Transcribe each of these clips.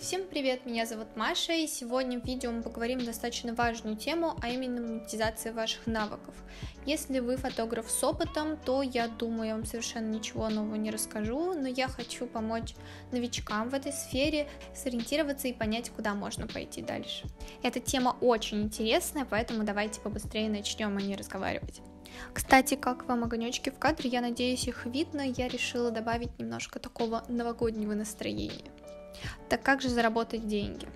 Всем привет, меня зовут Маша, и сегодня в видео мы поговорим достаточно важную тему, а именно монетизации ваших навыков. Если вы фотограф с опытом, то я думаю, я вам совершенно ничего нового не расскажу, но я хочу помочь новичкам в этой сфере сориентироваться и понять, куда можно пойти дальше. Эта тема очень интересная, поэтому давайте побыстрее начнем о ней разговаривать. Кстати, как вам огонечки в кадре, я надеюсь, их видно, я решила добавить немножко такого новогоднего настроения. Так как же заработать деньги?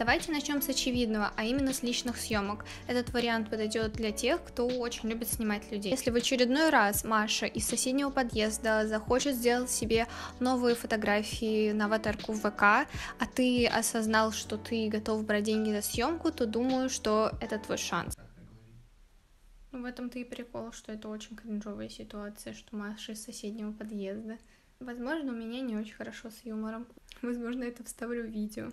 Давайте начнем с очевидного, а именно с личных съемок. Этот вариант подойдет для тех, кто очень любит снимать людей. Если в очередной раз Маша из соседнего подъезда захочет сделать себе новые фотографии на аватарку в ВК, а ты осознал, что ты готов брать деньги за съемку, то думаю, что это твой шанс. Ну, в этом-то и прикол, что это очень кринжовая ситуация, что Маша из соседнего подъезда. Возможно, у меня не очень хорошо с юмором. Возможно, это вставлю в видео.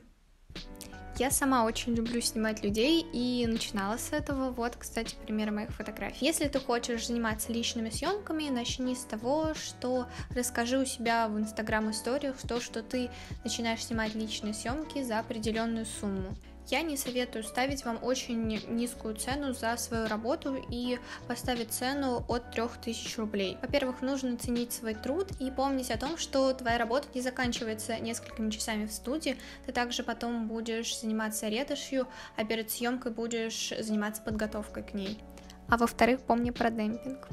Я сама очень люблю снимать людей и начинала с этого. Вот, кстати, пример моих фотографий. Если ты хочешь заниматься личными съемками, начни с того, что расскажи у себя в инстаграм историях то, что ты начинаешь снимать личные съемки за определенную сумму. Я не советую ставить вам очень низкую цену за свою работу и поставить цену от 3000 рублей. Во-первых, нужно ценить свой труд и помнить о том, что твоя работа не заканчивается несколькими часами в студии, ты также потом будешь заниматься ретушью, а перед съемкой будешь заниматься подготовкой к ней. А во-вторых, помни про демпинг.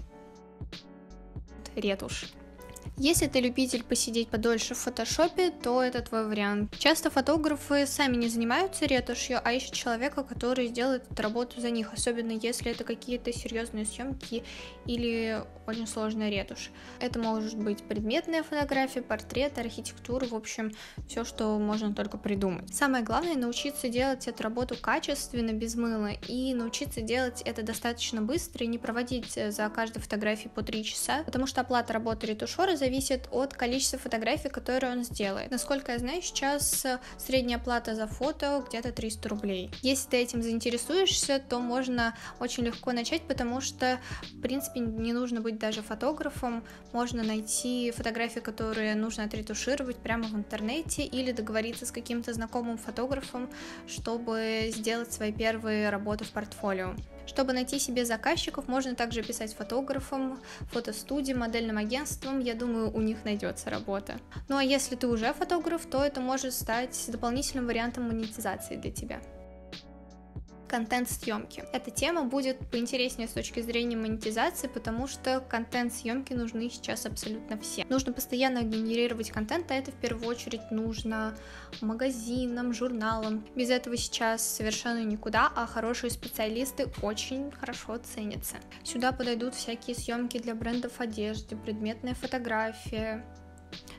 Ретушь. Если ты любитель посидеть подольше в фотошопе, то это твой вариант. Часто фотографы сами не занимаются ретушью, а ищут человека, который сделает эту работу за них, особенно если это какие-то серьезные съемки или очень сложная ретушь. Это может быть предметная фотография, портрет, архитектура, в общем, все, что можно только придумать. Самое главное научиться делать эту работу качественно, без мыла, и научиться делать это достаточно быстро и не проводить за каждой фотографией по 3 часа, потому что оплата работы ретушера зависит от количества фотографий, которые он сделает. Насколько я знаю, сейчас э, средняя плата за фото где-то 300 рублей. Если ты этим заинтересуешься, то можно очень легко начать, потому что, в принципе, не нужно быть даже фотографом, можно найти фотографии, которые нужно отретушировать прямо в интернете или договориться с каким-то знакомым фотографом, чтобы сделать свои первые работы в портфолио. Чтобы найти себе заказчиков, можно также писать фотографам, фотостудиям, модельным агентствам. Я думаю, у них найдется работа. Ну а если ты уже фотограф, то это может стать дополнительным вариантом монетизации для тебя контент-съемки. Эта тема будет поинтереснее с точки зрения монетизации, потому что контент-съемки нужны сейчас абсолютно все. Нужно постоянно генерировать контент, а это в первую очередь нужно магазинам, журналам. Без этого сейчас совершенно никуда, а хорошие специалисты очень хорошо ценятся. Сюда подойдут всякие съемки для брендов одежды, предметная фотография,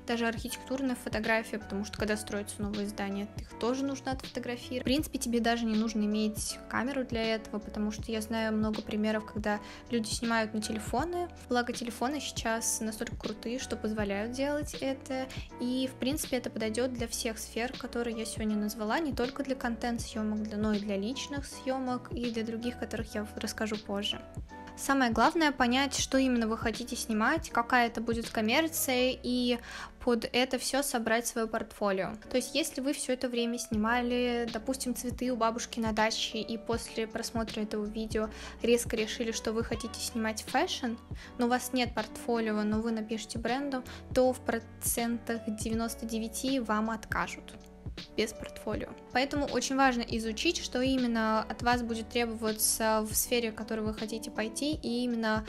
даже архитектурная фотография, потому что когда строятся новые здания, их тоже нужно отфотографировать. В принципе, тебе даже не нужно иметь камеру для этого, потому что я знаю много примеров, когда люди снимают на телефоны, благо телефоны сейчас настолько крутые, что позволяют делать это, и в принципе это подойдет для всех сфер, которые я сегодня назвала, не только для контент-съемок, но и для личных съемок и для других, которых я расскажу позже. Самое главное понять, что именно вы хотите снимать, какая это будет коммерция, и под это все собрать свое портфолио. То есть, если вы все это время снимали, допустим, цветы у бабушки на даче, и после просмотра этого видео резко решили, что вы хотите снимать fashion, но у вас нет портфолио, но вы напишите бренду, то в процентах 99 вам откажут без портфолио. Поэтому очень важно изучить, что именно от вас будет требоваться в сфере, в которую вы хотите пойти, и именно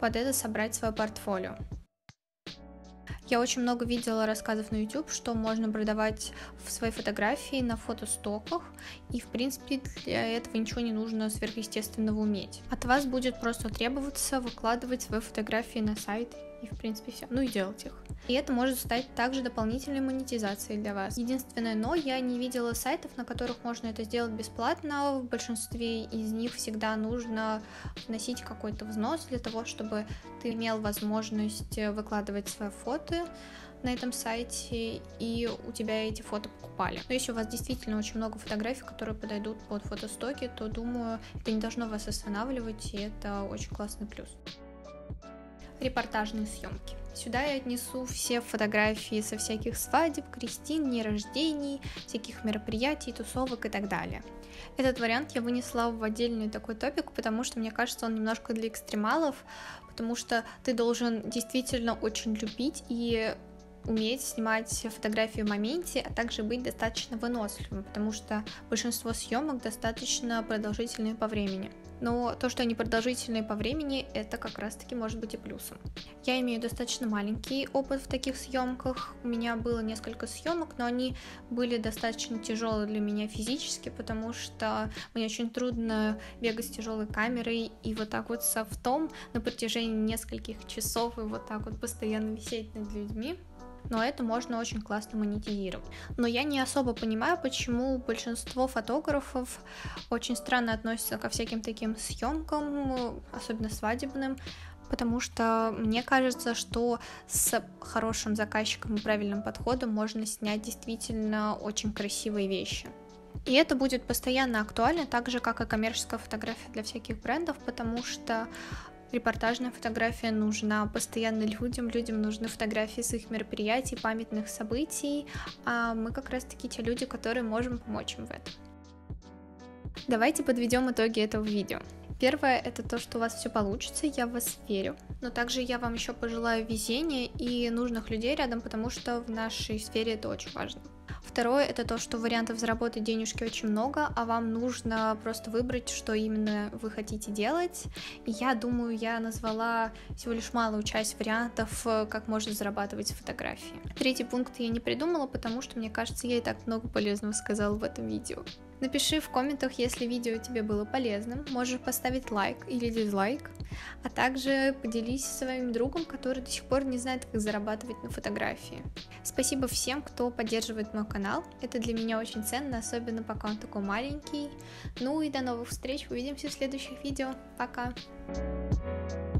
под это собрать свое портфолио. Я очень много видела рассказов на YouTube, что можно продавать в свои фотографии на фотостоках, и в принципе для этого ничего не нужно сверхъестественного уметь. От вас будет просто требоваться выкладывать свои фотографии на сайт и в принципе все. Ну и делать их. И это может стать также дополнительной монетизацией для вас. Единственное, но я не видела сайтов, на которых можно это сделать бесплатно. В большинстве из них всегда нужно вносить какой-то взнос для того, чтобы ты имел возможность выкладывать свои фото на этом сайте, и у тебя эти фото покупали. Но если у вас действительно очень много фотографий, которые подойдут под фотостоки, то, думаю, это не должно вас останавливать, и это очень классный плюс. Репортажные съемки. Сюда я отнесу все фотографии со всяких свадеб, крестин, дней рождений, всяких мероприятий, тусовок и так далее. Этот вариант я вынесла в отдельный такой топик, потому что мне кажется, он немножко для экстремалов, потому что ты должен действительно очень любить и уметь снимать фотографии в моменте, а также быть достаточно выносливым, потому что большинство съемок достаточно продолжительные по времени. Но то, что они продолжительные по времени, это как раз-таки может быть и плюсом. Я имею достаточно маленький опыт в таких съемках. У меня было несколько съемок, но они были достаточно тяжелые для меня физически, потому что мне очень трудно бегать с тяжелой камерой и вот так вот с автом на протяжении нескольких часов и вот так вот постоянно висеть над людьми но это можно очень классно монетизировать. Но я не особо понимаю, почему большинство фотографов очень странно относятся ко всяким таким съемкам, особенно свадебным, потому что мне кажется, что с хорошим заказчиком и правильным подходом можно снять действительно очень красивые вещи. И это будет постоянно актуально, так же, как и коммерческая фотография для всяких брендов, потому что Репортажная фотография нужна постоянно людям, людям нужны фотографии с их мероприятий, памятных событий, а мы как раз-таки те люди, которые можем помочь им в этом. Давайте подведем итоги этого видео. Первое это то, что у вас все получится, я в вас верю. Но также я вам еще пожелаю везения и нужных людей рядом, потому что в нашей сфере это очень важно. Второе это то, что вариантов заработать денежки очень много, а вам нужно просто выбрать, что именно вы хотите делать. И я думаю, я назвала всего лишь малую часть вариантов, э, как можно зарабатывать фотографии. Третий пункт я не придумала, потому что мне кажется, я и так много полезного сказала в этом видео. Напиши в комментах, если видео тебе было полезным, можешь поставить лайк или дизлайк, а также поделись со своим другом, который до сих пор не знает, как зарабатывать на фотографии. Спасибо всем, кто поддерживает мой канал, это для меня очень ценно, особенно пока он такой маленький. Ну и до новых встреч, увидимся в следующих видео, пока! thank you